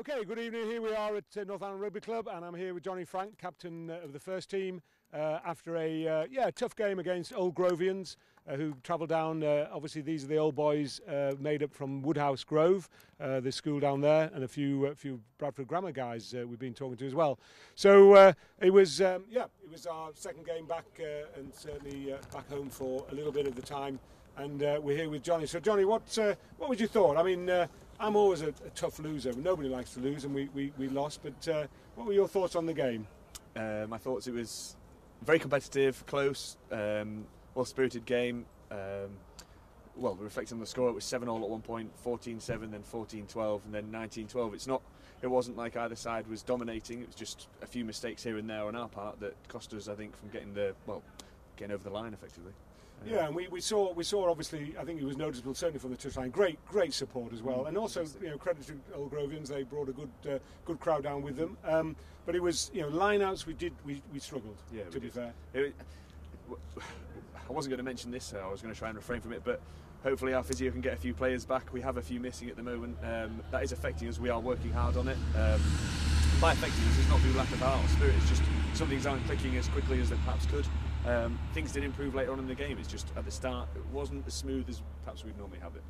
Okay, good evening. Here we are at uh, Northallerton Rugby Club, and I'm here with Johnny Frank, captain uh, of the first team, uh, after a uh, yeah tough game against Old Grovians, uh, who travelled down. Uh, obviously, these are the old boys uh, made up from Woodhouse Grove, uh, the school down there, and a few a few Bradford Grammar guys uh, we've been talking to as well. So uh, it was um, yeah, it was our second game back, uh, and certainly uh, back home for a little bit of the time. And uh, we're here with Johnny. So Johnny, what uh, what would you thought? I mean. Uh, I'm always a, a tough loser. Nobody likes to lose, and we, we, we lost. But uh, what were your thoughts on the game? Uh, my thoughts it was very competitive, close, um, well spirited game. Um, well, reflecting on the score, it was 7 all at one point, 14 7, then 14 12, and then 19 12. It's not, it wasn't like either side was dominating, it was just a few mistakes here and there on our part that cost us, I think, from getting the, well, getting over the line effectively. Yeah, and we, we saw we saw obviously I think it was noticeable certainly from the touchline. Great great support as well, and also you know credit to Old Grovians they brought a good uh, good crowd down with them. Um, but it was you know lineouts we did we, we struggled. Yeah, to be did. fair. It, I wasn't going to mention this, so I was going to try and refrain from it, but hopefully our physio can get a few players back. We have a few missing at the moment. Um, that is affecting us. We are working hard on it. Um, by affecting us, it's not through lack of heart or spirit. It's just some things aren't clicking as quickly as they perhaps could. Um, things did improve later on in the game. It's just at the start it wasn't as smooth as perhaps we'd normally have it.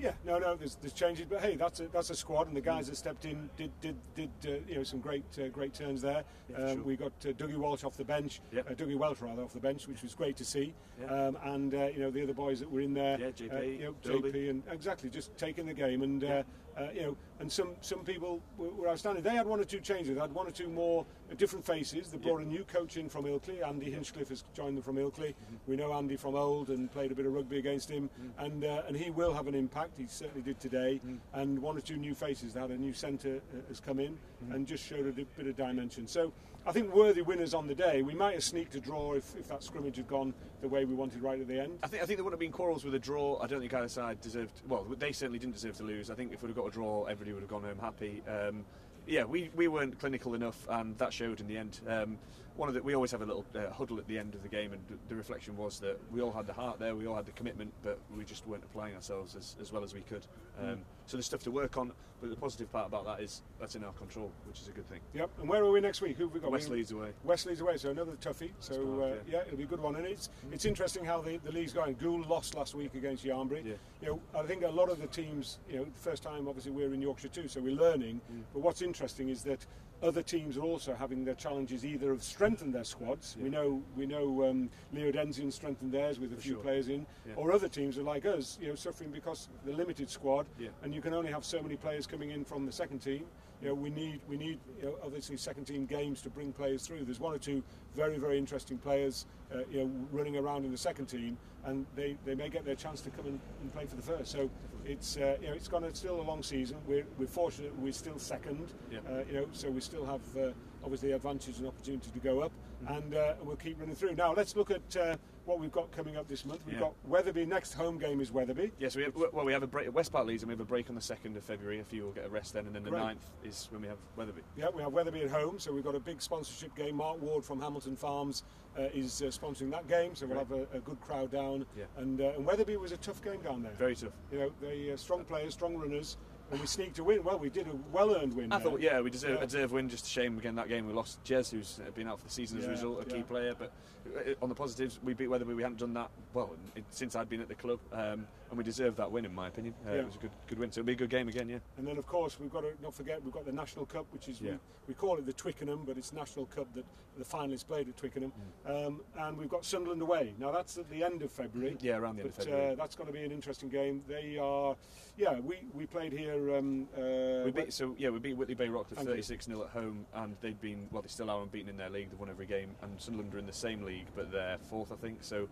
Yeah, no, no, there's, there's changes, but hey, that's a, that's a squad, and the guys that stepped in did did did uh, you know some great uh, great turns there. Yeah, um, sure. We got uh, Dougie Walsh off the bench, Yep. uh, Dougie Welch rather off the bench, which was great to see. Um, and uh, you know the other boys that were in there, Yeah, JP, uh, you know, JP, and exactly just taking the game, and uh, uh, you know, and some some people were, were outstanding. They had one or two changes, they had one or two more uh, different faces. They brought a new coach in from Ilkley. Andy Hinchcliffe has joined them from Ilkley. Mm-hmm. We know Andy from old and played a bit of rugby against him, Mm. and uh, and he will have an impact. He certainly did today. And one or two new faces. They had a new centre uh, has come in Mm-hmm. and just showed a bit of dimension. So I think worthy winners on the day. We might have sneaked a draw if, if that scrimmage had gone the way we wanted right at the end. I think I think there wouldn't have been quarrels with a draw. I don't think either side deserved. Well, they certainly didn't deserve to lose. I think if we'd have got a draw, everybody would have gone home happy. Um, yeah, we, we weren't clinical enough, and that showed in the end. Um, one of the, we always have a little uh, huddle at the end of the game, and the reflection was that we all had the heart there, we all had the commitment, but we just weren't applying ourselves as, as well as we could. Um, So there's stuff to work on, but the positive part about that is that's in our control, which is a good thing. Yep. And where are we next week? Who have we got? West We- Leeds away. West Leeds away, so another toughie. So uh, yeah. yeah. it'll be a good one. And it's it's interesting how the, the league's going. Goole lost last week against Yarnbury. Yeah. You know, I think a lot of the teams, you know, first time obviously we're in Yorkshire too, so we're learning. Mm. But what's interesting is that other teams are also having their challenges either have strengthened their squads. We know we know um, Leodiensian strengthened theirs with a few sure. players in, Yeah. or other teams are like us, you know, suffering because the limited squad, Yeah. and you can only have so many players coming in from the second team. you know, we need, we need you know, obviously second team games to bring players through. There's one or two very, very interesting players uh, you know, running around in the second team and they, they may get their chance to come and, and play for the first. So it's, uh, you know, it's gone still a long season. We're, we're fortunate we're still second, yeah. uh, you know, so we still have uh, obviously advantage and opportunity to go up mm -hmm. and uh, we'll keep running through. Now let's look at uh, what we've got coming up this month. We've Yeah. got Wetherby. Next home game is Wetherby. Yes, we have, well, we have a break. West Park Leeds, and we have a break on the second of February. A few will get a rest then, and then the Great. 9th is when we have Wetherby. Yeah, we have Wetherby at home, so we've got a big sponsorship game. Mark Ward from Hamilton Farms uh, is uh, sponsoring that game, so we'll have a, a good crowd down. Yeah. And, uh, and Wetherby was a tough game down there. Very tough. You know, they uh, strong players, strong runners, and we sneaked a win. Well, we did a well-earned win. I there. thought, yeah, we deserve Yeah. a deserve win. Just a shame again that game we lost Jez, who's been out for the season as a result, a key player. But uh, on the positives, we beat Wetherby. We hadn't done that well in, since I'd been at the club, um, and we deserved that win in my opinion. Uh, Yeah. It was a good good win. So it'll be a good game again. Yeah. And then, of course, we've got to not forget we've got the National Cup, which is Yeah. we, we call it the Twickenham, but it's National Cup that the finalists played at Twickenham. Mm. Um, and we've got Sunderland away. Now that's at the end of February. Yeah, around the end But of February. uh, that's going to be an interesting game. They are, yeah. We, we played here. Um, uh, we beat, so yeah, we beat Whitley Bay Rockcliff 36 0 at home, and they'd been well, they still are unbeaten in their league. They've won every game, and Sunderland are in the same league, but they're fourth, I think. So,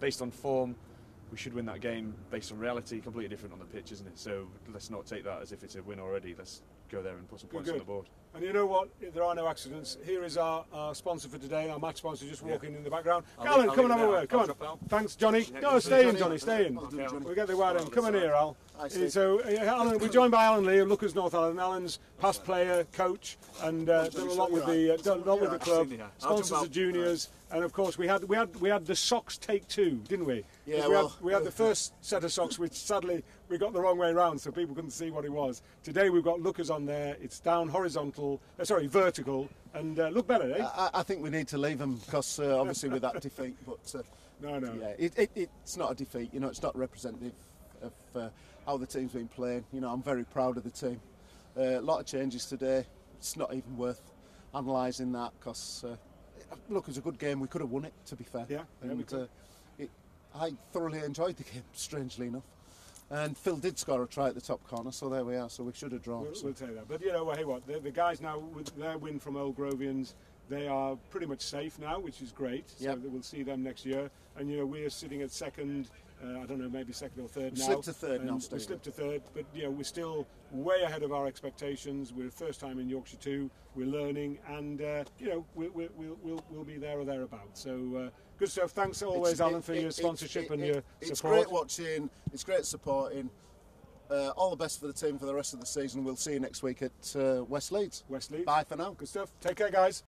based on form, we should win that game. Based on reality, completely different on the pitch, isn't it? So let's not take that as if it's a win already. Let's go there and put some Good, points on the board. And you know what? There are no accidents. Here is our, our sponsor for today, our match sponsor, just walking in the background. I'll leave- come and have a word. Come on. Thanks, Johnny. Yeah, No, stay in, Johnny. Stay in. Johnny. We'll get the wide end. Come on here, Al. So, uh, Alan, we're joined by Alan Lee of Lookers Northallerton. Alan's past player, coach, and uh, done a lot with the uh, done a lot with the club. Yeah. Sponsors the juniors, and of course we had we had we had the socks take two, didn't we? Yeah, we, well- had, we had the first set of socks, which sadly we got the wrong way round, so people couldn't see what it was. Today we've got Lookers on there. It's down horizontal, uh, sorry, vertical, and uh, look better, eh? I, I think we need to leave them because uh, obviously with that defeat, but uh, no, no. yeah, it, it, it's not a defeat. You know, it's not representative of uh, how the team's been playing. You know, I'm very proud of the team. Uh, a lot of changes today. It's not even worth analysing that because uh, look, it was a good game. We could have won it, to be fair. Yeah, yeah, we and, could. it, I thoroughly enjoyed the game, strangely enough. And Phil did score a try at the top corner, so there we are. So we should have drawn. We'll, So- we'll take that. But you know, well, hey, what the, the guys now with their win from Old Grovians, they are pretty much safe now, which is great. So Yep. we'll see them next year. And you know, we're sitting at second. Uh, I don't know, maybe second or third We now. slipped to third now, We slipped to third, but you know, we're still way ahead of our expectations. We're first time in Yorkshire too. We're learning, and uh, you know, we, we, we'll, we'll, we'll be there or thereabouts. So uh, good stuff. Thanks always, It's- Alan, it- for it- your sponsorship it- and your It's support. It's great watching. It's great supporting. Uh, all the best for the team for the rest of the season. We'll see you next week at uh, West Leeds. West Leeds. Bye for now. Good stuff. Take care, guys.